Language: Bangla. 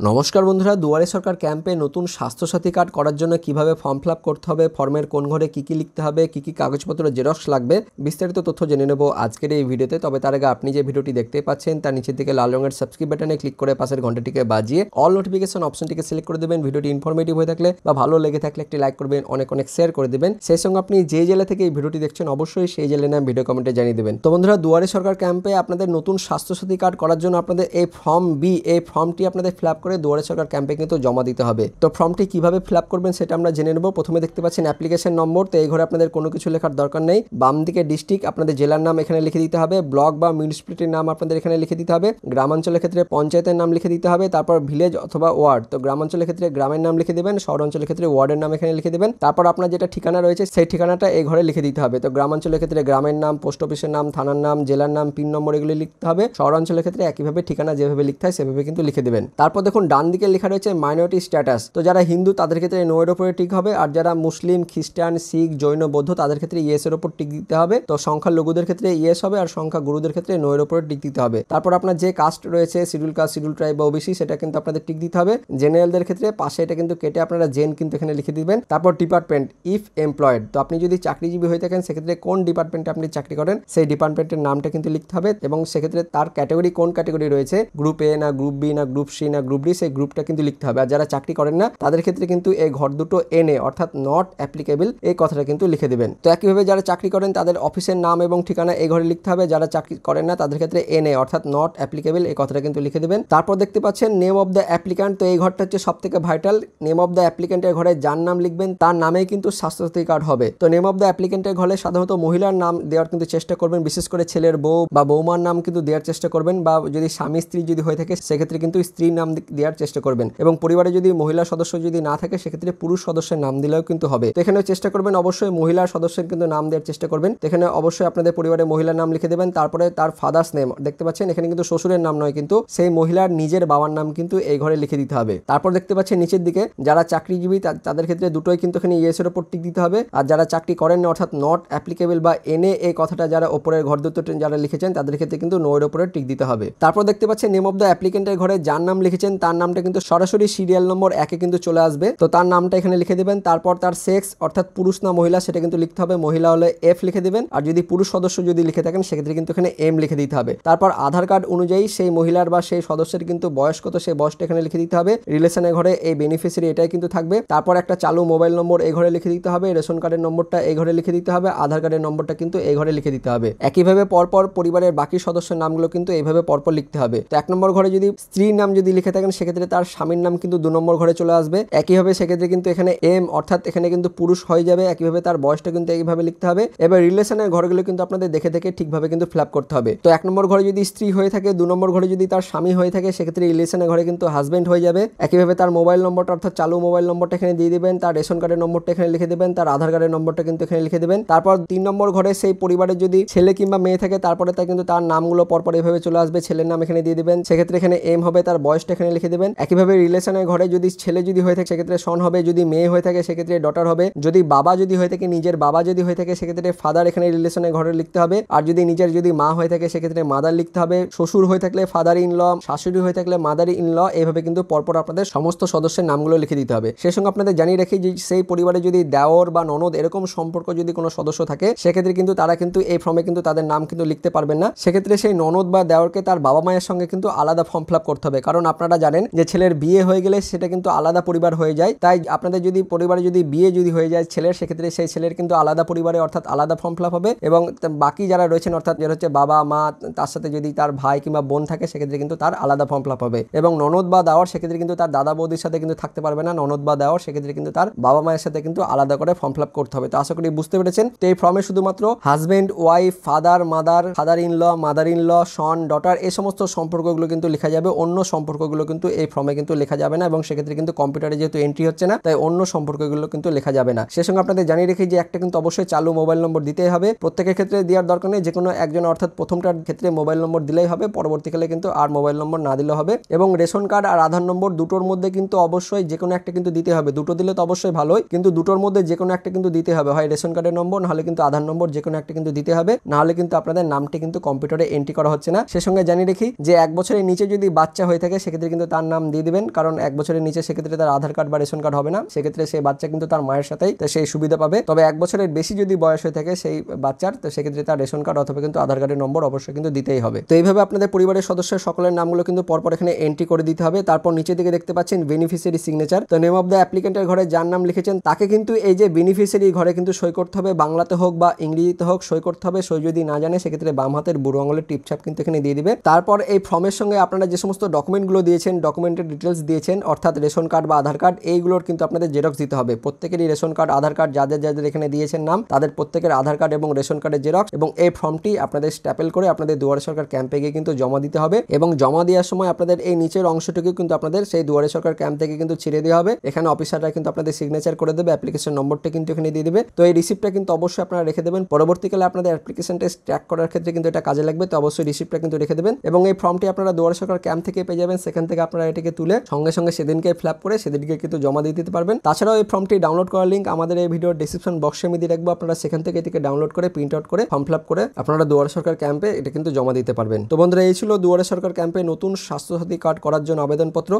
নমস্কার বন্ধুরা, দুয়ারে সরকার ক্যাম্পে নতুন স্বাস্থ্যসাথী কার্ড করার জন্য কীভাবে ফর্ম ফিল করতে হবে ফর্মের কোন ঘরে কি কি লিখতে হবে, কি কি কাগজপত্র জেরক্স লাগবে, বিস্তারিত তথ্য জেনে নেব আজকের এই ভিডিওতে তবে তার আগে আপনি যে ভিডিওটি দেখতে পাচ্ছেন, তার নিচের দিকে লাল রঙের সাবস্ক্রাইব বাটনে ক্লিক করে পাশের ঘন্টাটিকে বাজিয়ে অল নোটিফিকেশন অপশনটিকে সিলেক্ট করে দেবেন। ভিডিওটি ইনফরমেটিভ হয়ে থাকলে বা ভালো লেগে থাকলে একটি লাইক করবেন, অনেক অনেক শেয়ার করে দেবেন। সেই সঙ্গে আপনি যে জেলা থেকে এই ভিডিওটি দেখছেন, অবশ্যই সেই জেলে নাম ভিডিও কমেন্টে জানিয়ে দেবেন। তো বন্ধুরা, দুয়ারে সরকার ক্যাম্পে আপনাদের নতুন স্বাস্থ্যসাথী কার্ড করার জন্য আপনাদের এই ফর্ম বি এই ফর্মটি আপনাদের ফিল করে দুয়ারে সরকার ক্যাম্পে কিন্তু জমা দিতে হবে। তো ফর্মটি কীভাবে ফিল আপ করবেন সেটা আমরা জেনে নেব। প্রথমে দেখতে পাচ্ছেন অ্যাপ্লিকেশন নম্বর তো এই ঘরে আপনাদের কোনো কিছু লেখার দরকার নেই। বাম দিকে ডিস্ট্রিক্ট আপনাদের জেলার নাম এখানে লিখে দিতে হবে। ব্লক বা মিউনিসিপ্যালিটির নাম আপনাদের এখানে লিখে দিতে হবে। গ্রামাঞ্চলের ক্ষেত্রে পঞ্চায়েতের নাম লিখে দিতে হবে। তারপর ভিলেজ অথবা ওয়ার্ড তো গ্রামাঞ্চলের ক্ষেত্রে গ্রামের নাম লিখে দেবেন। শহরাঞ্চলের ক্ষেত্রে ওয়ার্ডের নাম এখানে লিখে দেবেন। তারপর আপনার যেটা ঠিকানা রয়েছে, সেই ঠিকানাটা এই ঘরে লিখে দিতে হবে। তো গ্রামাঞ্চলের ক্ষেত্রে গ্রামের নাম পোস্ট অফিসের নাম, থানার নাম, জেলার নাম পিন নম্বর এগুলি লিখতে হবে। শহরাঞ্চলের ক্ষেত্রে একইভাবে ঠিকানা যেভাবে লিখতে হয়, সেভাবে কিন্তু লিখে দেবেন। তারপর ডান দিকে লেখা রয়েছে মাইনরিটি স্ট্যাটাস তো যারা হিন্দু, তাদের ক্ষেত্রে নোয়ের ওপরে টিক হবে। আর যারা মুসলিম, খ্রিস্টান, শিখ, জৈন, বৌদ্ধ, তাদের ক্ষেত্রে ইয়েস এর ওপর টিক দিতে হবে। তো সংখ্যা লঘুদের ক্ষেত্রে ইয়েস হবে আর সংখ্যা গুরুদের ক্ষেত্রে নোয়ের ওপরে টিক দিতে হবে। তারপর আপনার যে কাস্ট রয়েছে শিডিউল কাস্ট শিডিউল ট্রাইব বা ওবিসি সেটা কিন্তু আপনাদের টিক দিতে হবে। জেনারেলদের ক্ষেত্রে পাশে এটা কিন্তু কেটে আপনারা জেন কিন্তু এখানে লিখে দিবেন। তারপর ডিপার্টমেন্ট ইফ এমপ্লয়েড তো আপনি যদি চাকরিজীবী হয়ে থাকেন, সেক্ষেত্রে কোন ডিপার্টমেন্টে আপনি চাকরি করেন, সেই ডিপার্টমেন্টের নামটা কিন্তু লিখতে হবে। এবং সেক্ষেত্রে তার ক্যাটাগরি কোন ক্যাটাগরি রয়েছে? গ্রুপ এ না গ্রুপ বি না গ্রুপ সি না গ্রুপ ডি সেই গ্রুপটা কিন্তু লিখতে হবে। আর যারা চাকরি করেন না, তাদের ক্ষেত্রে কিন্তু এই ঘর দুটো এনে, অর্থাৎ নট অ্যাপ্লিকেবল এই কথাটা কিন্তু লিখে দেবেন। তো একইভাবে যারা চাকরি করেন, তাদের অফিসের নাম এবং ঠিকানা এই ঘরে লিখতে হবে। যারা চাকরি করেন না, তাদের ক্ষেত্রে এনে, অর্থাৎ নট অ্যাপ্লিকেবল এই কথাটা কিন্তু লিখে দেবেন। তারপর দেখতে পাচ্ছেন নেম অফ দ্য অ্যাপ্লিক্যান্ট তো এই ঘরটা হচ্ছে সব থেকে ভাইটাল নেম অফ দ্য অ্যাপ্লিকেন্টের ঘরে যার নাম লিখবেন, তার নামেই কিন্তু স্বাস্থ্যসাথী কার্ড হবে। তো নেম অফ দ্য অ্যাপ্লিকেন্টের ঘরে সাধারণত মহিলার নাম দেওয়ার কিন্তু চেষ্টা করবেন। বিশেষ করে ছেলের বউ বা বৌমার নাম কিন্তু দেওয়ার চেষ্টা করবেন। বা যদি স্বামী, স্ত্রী যদি হয়ে থাকে, সেক্ষেত্রে কিন্তু স্ত্রীর নাম দেওয়ার চেষ্টা করবেন এবং পরিবারে যদি মহিলা সদস্য যদি না থাকে, সেক্ষেত্রে পুরুষ সদস্যের নাম দিলেও কিন্তু হবে। এখানে চেষ্টা করবেন অবশ্যই মহিলা সদস্যের কিন্তু নাম দেওয়ার চেষ্টা করবেন। এখানে অবশ্যই আপনাদের পরিবারে মহিলার নাম লিখে দেবেন। তারপরে তার ফাদার্স নেম দেখতে পাচ্ছেন? এখানে কিন্তু শ্বশুরের নাম নয়, কিন্তু সেই মহিলার নিজের বাবার নাম কিন্তু এই ঘরে লিখে দিতে হবে। তারপর দেখতে পাচ্ছেন নিচের দিকে, যারা চাকরিজীবী তাদের ক্ষেত্রে দুটোই কিন্তু এখানে ইয়েস এর উপর টিক দিতে হবে। আর যারা চাকরি করেন না, অর্থাৎ নট অ্যাপ্লিকেবল বা এনে এই কথাটা যারা ওপরের ঘর দুটো যারা লিখেছেন, তাদের ক্ষেত্রে কিন্তু নো এর উপরে টিক দিতে হবে। তারপর দেখতে পাচ্ছেন নেম অফ দ্য অ্যাপ্লিকেন্টের ঘরে যার নাম লিখেছেন তার নামটা কিন্তু সরাসরি সিরিয়াল নম্বর একে কিন্তু চলে আসবে। তো তার নামটা এখানে লিখে দেবেন, তারপর তার সেক্স অর্থাৎ পুরুষ না মহিলা, সেটা কিন্তু লিখতে হবে। মহিলা হলে এফ লিখে দেবেন, আর যদি পুরুষ সদস্য যদি লিখে থাকেন, সেক্ষেত্রে কিন্তু এখানে এম লিখে দিতে হবে। তারপর আধার কার্ড অনুযায়ী সেই মহিলার বা সেই সদস্যের কিন্তু বয়স কত, সেই বয়সটা এখানে লিখে দিতে হবে। রিলেশনের ঘরে এই বেনিফিসিয়ারি এটাই কিন্তু থাকবে। তারপর একটা চালু মোবাইল নম্বর এই ঘরে লিখে দিতে হবে রেশন কার্ডের নম্বরটা এই ঘরে লিখে দিতে হবে, আধার কার্ডের নম্বরটা কিন্তু এই ঘরে লিখে দিতে হবে। একইভাবে পরপর পরিবারের বাকি সদস্যের নামগুলো কিন্তু এইভাবে পরপর লিখতে হবে। তো এক নম্বর ঘরে যদি স্ত্রীর নাম যদি লিখে থাকেন সেক্ষেত্রে তার স্বামীর নাম কিন্তু দু নম্বর ঘরে চলে আসবে। একইভাবে সেক্ষেত্রে কিন্তু এখানে এম, অর্থাৎ এখানে কিন্তু পুরুষ হয়ে যাবে। একইভাবে তার বয়সটা কিন্তু এইভাবে লিখতে হবে। এবার রিলেশনের ঘরগুলো কিন্তু আপনাদের দেখে দেখে ঠিকভাবে কিন্তু ফিল করতে হবে। তো এক নম্বর ঘরে যদি স্ত্রী হয়ে থাকে, দু নম্বর ঘরে যদি তার স্বামী হয়ে থাকে, সেক্ষেত্রে রিলেশনের ঘরে কিন্তু হাজবেন্ড হয়ে যাবে। একইভাবে তার মোবাইল নম্বরটা অর্থাৎ চালু মোবাইল নম্বরটা এখানে দিয়ে দিবেন। তার রেশন কার্ডের নম্বরটা এখানে লিখে দেবেন। তার আধার কার্ডের নম্বরটা কিন্তু এখানে লিখে দেবেন। তারপর তিন নম্বর ঘরে সেই পরিবারের যদি ছেলে কিংবা মেয়ে থাকে, তারপরে তার কিন্তু তার নামগুলো পরপর এভাবে চলে আসবে। ছেলের নাম এখানে দিয়ে দিবেন। সেক্ষেত্রে এখানে এম হবে, তার বয়সটা এখানে লিখে দেবেন। একইভাবে রিলেশনের ঘরে যদি ছেলে যদি হয়ে থাকে, সেক্ষেত্রে সন হবে। যদি মেয়ে হয়ে থাকে, সেক্ষেত্রে ডটার হবে। যদি বাবা যদি হয়ে থাকে, নিজের বাবা যদি হয়ে থাকে, সেক্ষেত্রে ফাদার এখানে রিলেশনের ঘরে লিখতে হবে। আর যদি নিজের যদি মা হয়ে থাকে, সেক্ষেত্রে মাদার লিখতে হবে। শ্বশুর হয়ে থাকলে ফাদার ইন ল শাশুড়ি হয়ে থাকলে মাদার ইন ল এইভাবে কিন্তু পরপর আপনাদের সমস্ত সদস্যের নামগুলো লিখে দিতে হবে। সেই সঙ্গে আপনাদের জানিয়ে রাখি যে, সেই পরিবারে যদি দেওর বা ননদ এরকম সম্পর্ক যদি কোনো সদস্য থাকে, সেক্ষেত্রে কিন্তু তারা কিন্তু এই ফর্মে কিন্তু তাদের নাম কিন্তু লিখতে পারবেন না। সেক্ষেত্রে সেই ননদ বা দেওরকে তার বাবা মায়ের সঙ্গে কিন্তু আলাদা ফর্ম ফিল করতে হবে। কারণ আপনারা জানেন যে ছেলের বিয়ে হয়ে গেলে সেটা কিন্তু আলাদা পরিবার হয়ে যায়। তাই আপনাদের যদি পরিবারে যদি বিয়ে যদি হয়ে যায় ছেলের, সেক্ষেত্রে সেই ছেলের কিন্তু আলাদা পরিবারে অর্থাৎ আলাদা ফর্ম ফিল হবে এবং বাকি যারা রয়েছেন অর্থাৎ যারা হচ্ছে বাবা, মা, তার সাথে যদি তার ভাই কিংবা বোন থাকে, সেক্ষেত্রে কিন্তু তার আলাদা ফর্ম ফিল হবে। এবং ননদ বা দেওয়ার সেক্ষেত্রে কিন্তু তার দাদা বৌদির সাথে কিন্তু থাকতে পারবে না। ননদ বা দেওয়ার সেক্ষেত্রে কিন্তু তার বাবা মায়ের সাথে কিন্তু আলাদা করে ফর্ম ফিল করতে হবে। তো আশা করি বুঝতে পেরেছেন। তো এই ফর্মে শুধুমাত্র husband wife father mother father in law mother in law son daughter এই সমস্ত সম্পর্কগুলো কিন্তু লেখা যাবে। অন্য সম্পর্কগুলো কিন্তু এই ফর্মে কিন্তু লেখা যাবে না এবং সেক্ষেত্রে কিন্তু কম্পিউটারে যেহেতু এন্ট্রি হচ্ছে না, তাই অন্য সম্পর্কগুলো কিন্তু লেখা যাবে না। সে সঙ্গে আপনাদের জানিয়ে রেখে যে একটা কিন্তু অবশ্যই চালু মোবাইল নম্বর দিতেই হবে। প্রত্যেকের ক্ষেত্রে দেওয়ার দরকার নেই যে কোনো একজন অর্থাৎ প্রথমটার ক্ষেত্রে মোবাইল নম্বর দিলেই হবে, পরবর্তীকালে কিন্তু আর মোবাইল নম্বর না দিলে হবে। এবং রেশন কার্ড আর আধার নম্বর দুটোর মধ্যে কিন্তু অবশ্যই যে কোনো একটা কিন্তু দিতে হবে। দুটো দিলে তো অবশ্যই ভালোই, কিন্তু দুটোর মধ্যে যে কোনো একটা কিন্তু দিতে হবে। হয় রেশন কার্ডের নম্বর নাহলে কিন্তু আধার নম্বর যে কোনো একটা কিন্তু দিতে হবে। নাহলে কিন্তু আপনাদের নামটি কিন্তু কম্পিউটারে এন্ট্রি করা হচ্ছে না। সে সঙ্গে জানিয়ে রেখি যে এক বছরের নিচে যদি বাচ্চা হয়ে থাকে, সেক্ষেত্রে কিন্তু তার নাম দিয়ে দিবেন, কারণ এক বছরের নিচে সেক্ষেত্রে তার আধার কার্ড বা রেশন কার্ড হবে না। সেক্ষেত্রে সেই বাচ্চা কিন্তু তার মায়ের সাথেই সেই সুবিধা পাবে। তবে এক বছরের বেশি যদি বয়স হয়ে থাকে সেই বাচ্চার, তো সেক্ষেত্রে তার রেশন কার্ড অথবা কিন্তু আধার কার্ডের নম্বর অবশ্যই কিন্তু দিতেই হবে। তো এইভাবে আপনাদের পরিবারের সদস্যের সকলের নামগুলো কিন্তু পরপর এখানে এন্ট্রি করে দিতে হবে। তারপর নিচের দিকে দেখতে পাচ্ছেন বেনিফিসিয়ারি সিগনেচার তো নেম অফ দ্য অ্যাপ্লিকেন্টের ঘরে যার নাম লিখেছেন, তাকে কিন্তু এই যে বেনিফিসিয়ারি ঘরে কিন্তু সই করতে হবে। বাংলাতে হোক বা ইংরেজিতে হোক সই করতে হবে। সই যদি না জানে, সেক্ষেত্রে বাম হাতের বুড়ো আঙুলের টিপছাপ কিন্তু এখানে দিয়ে দিবে। তারপর এই ফর্মের সঙ্গে আপনারা যে সমস্ত ডকুমেন্টগুলো দিয়েছেন ডকুমেন্টের ডিটেলস দিয়েছেন, অর্থাৎ রেশন কার্ড বা আধার কার্ড, এইগুলোর কিন্তু আপনাদের জেরক্স দিতে হবে। প্রত্যেকেরই রেশন কার্ড, আধার কার্ড, যাদের যাদের এখানে দিয়েছেন নাম, তাদের প্রত্যেকের আধার কার্ড এবং রেশন কার্ডের জেরক্স এবং এই ফর্মটি আপনাদের স্ট্যাপেল করে আপনাদের দুয়ারে সরকার ক্যাম্পে গিয়ে কিন্তু জমা দিতে হবে এবং জমা দেওয়ার সময় আপনাদের এই নিচের অংশটুকু কিন্তু আপনাদের সেই দুয়ারে সরকার ক্যাম্প থেকে কিন্তু ছিঁড়ে দেওয়া হবে। এখানে অফিসাররা কিন্তু আপনাদের সিগনেচার করে দেবে অ্যাপ্লিকেশন নম্বরটা কিন্তু এখানে দিয়ে দেবে। তো এই রিসিপ্টটা কিন্তু অবশ্যই আপনারা রেখে দেবেন। পরবর্তীকালে আপনাদের অ্যাপ্লিকেশনটা ট্র্যাক করার ক্ষেত্রে কিন্তু এটা কাজে লাগবে, তো অবশ্যই রিসিপ্টটা কিন্তু রেখে দেবেন এবং এই ফর্মটি আপনারা দুয়ারে সরকার ক্যাম্প থেকে পেয়ে যাবেন। সেখান থেকে আপনারা এটাকে তুলে সঙ্গে সঙ্গে সেদিনকে ফিল করে সেদিনকে কিন্তু জমা দিয়ে দিতে পারবেন। তাছাড়াও এই ফর্মটি ডাউনলোড করার লিঙ্ক আমাদের এই ভিডিওর ডিসক্রিপশন বক্সে আমি দিয়ে রাখব। আপনারা সেখান থেকে এটিকে ডাউনলোড করে প্রিন্ট আউট করে ফর্ম ফিল করে আপনারা দুয়ারে সরকার ক্যাম্পে এটা কিন্তু জমা দিতে পারবেন। তো বন্ধুরা, এই ছিল দুয়ারে সরকার ক্যাম্পে নতুন স্বাস্থ্যসাথী কার্ড করার জন্য আবেদনপত্র।